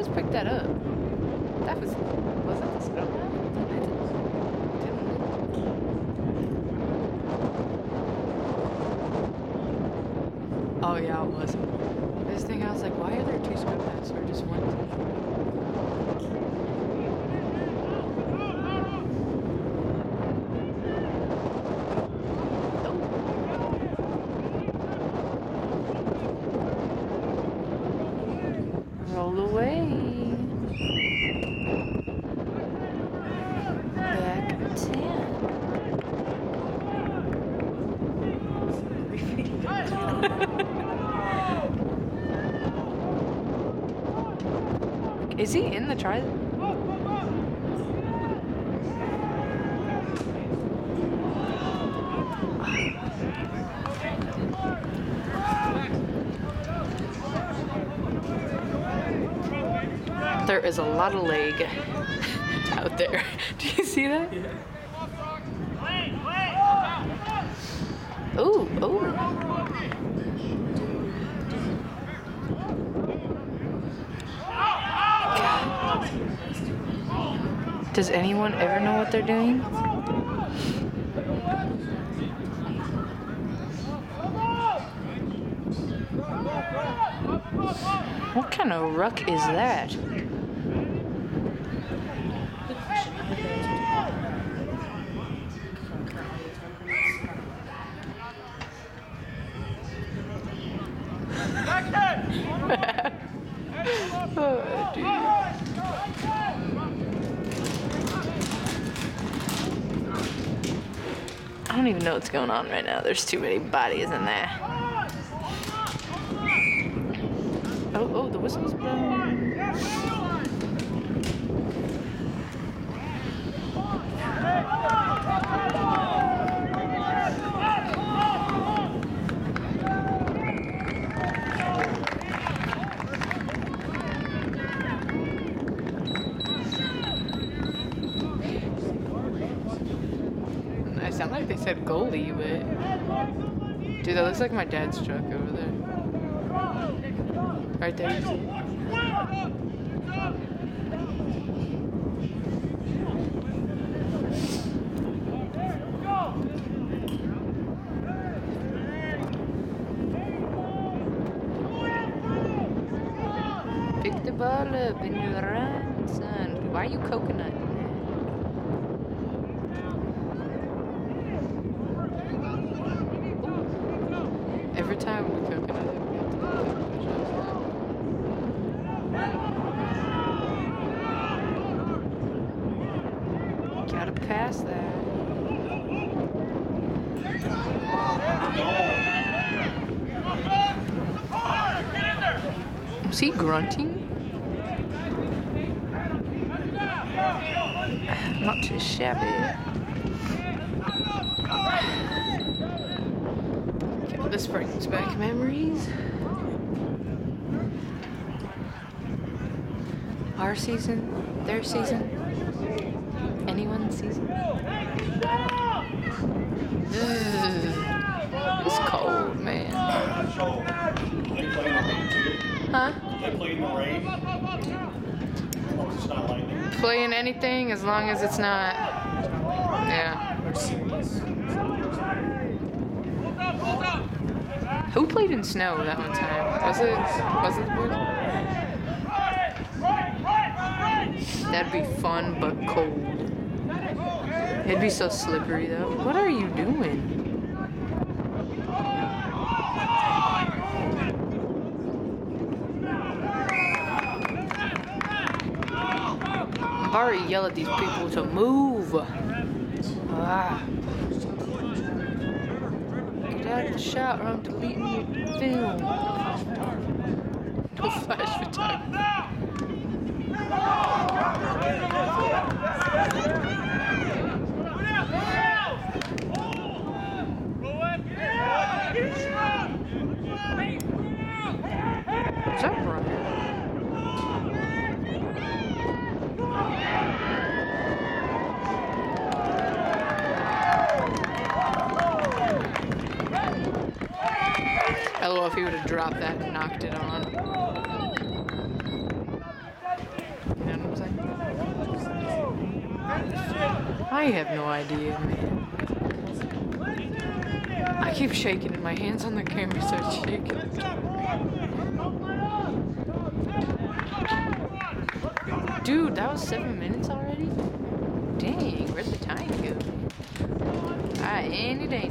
just picked that up. That was was that the scroll? Oh yeah, it was. This thing, I was like, why are there two scrum hats or just one? roll away. Is he in the try? There is a lot of leg out there. Do you see that? Ooh, ooh. Does anyone ever know what they're doing? What kind of ruck is that? Oh, dude. I don't even know what's going on right now. There's too many bodies in there. Oh, oh, the whistle's blown. Sound like they said goalie, but dude, that looks like my dad's truck over there. Right there? Pick the ball up and you run, son. Why are you coconut? Every time we coconut it, we have to do push-ups. Gotta pass that. Was he grunting? Not too shabby. Okay, this brings back memories. Our season, their season, anyone's season. Ugh. It's cold, man. Huh? Playing anything as long as it's not. Yeah. Who played in snow that one time? Was it was it? That'd be fun but cold. It'd be so slippery though. What are you doing? I've already yelled at these people to move. Ah. Get out of the shot or I'm deleting your film. No flash photography. Is that Brian? LOL if he would have dropped that and knocked it on. You know what I'm saying? I have no idea, man. I I keep shaking and my hands on the camera start shaking. Dude, that was seven minutes already? Dang, where'd the time go? Alright, any day